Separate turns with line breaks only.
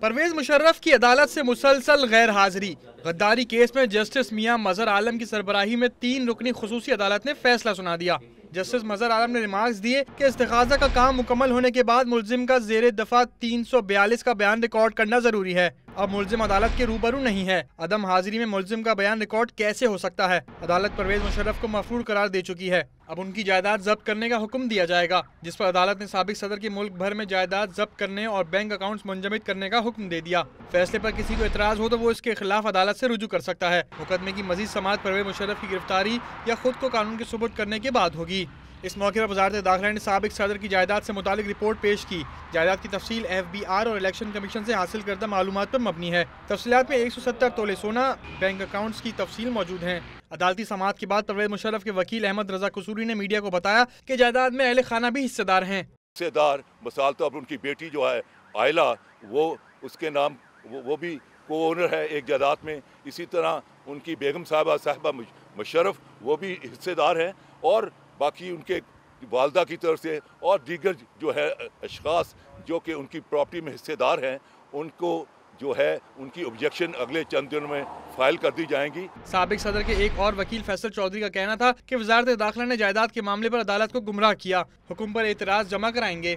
پرویز مشرف کی عدالت سے مسلسل غیر حاضری۔ غداری کیس میں جسٹس میاں مظہر عالم کی سربراہی میں تین رکنی خصوصی عدالت نے فیصلہ سنا دیا۔ جسٹس مظہر عالم نے ریمارکس دیے کہ استخاذہ کا کام مکمل ہونے کے بعد ملزم کا زیر دفعہ تین سو بیالیس کا بیان ریکارڈ کرنا ضروری ہے۔ اب ملزم عدالت کے روبرو نہیں ہے۔ عدم حاضری میں ملزم کا بیان ریکارڈ کیسے ہو سکتا ہے؟ عدالت پرویز مشرف کو مفرور قرار دے چکی ہے۔ اب ان کی جائیداد ضبط کرنے کا حکم دیا جائے گا، جس پر عدالت نے سابق صدر کی ملک بھر میں جائیداد ضبط کرنے اور بینک اکاؤنٹس منجمد کرنے کا حکم دے دیا۔ فیصلے پر کسی کو اعتراض ہو تو وہ اس کے خلاف عدالت سے رجوع کر سکتا ہے۔ مقدمے کی مزید سماعت پرویز مشرف کی گرفتاری یا خود کو قانون کے ثبوت کرنے کے بعد ہوگی۔ اس موقع پر وزارت داخلہ نے سابق صدر کی جائیداد سے متعلق رپورٹ پیش کی۔ جائیداد کی تفصیل ایف بی آر اور الیکشن کمیشن سے حاصل کردہ معلومات پر مبنی ہے۔ تفصیلات میں ایک سو ستر تولے سونا بینک اکاؤنٹس کی تفصیل موجود ہیں۔ عدالتی سماعت کے بعد پرویز مشرف کے وکیل احمد رضا قصوری نے میڈیا کو بتایا کہ جائیداد میں اہل خانہ بھی حصے دار ہیں۔
حصے دار، مثال تو اب ان کی بیٹی جو ہے، آئلہ، وہ اس کے نام، وہ بھی کو اونر ہے ایک جائیداد میں۔ اسی طرح ان کی بیگم صاحبہ صاحبہ مشرف، وہ بھی حصے دار ہیں۔ اور باقی ان کے والدہ کی طرف سے اور دیگر جو ہے اشخاص جو کہ ان کی پراپرٹی میں حصے دار ہیں، ان کو جو ہے ان کی اوبجیکشن اگلے چند دنوں میں فائل کر دی جائیں گی۔
سابق صدر کے ایک اور وکیل فیصل چودھری کا کہنا تھا کہ وزارت داخلہ نے جائیداد کے معاملے پر عدالت کو گمراہ کیا۔ حکم پر اعتراض جمع کرائیں گے۔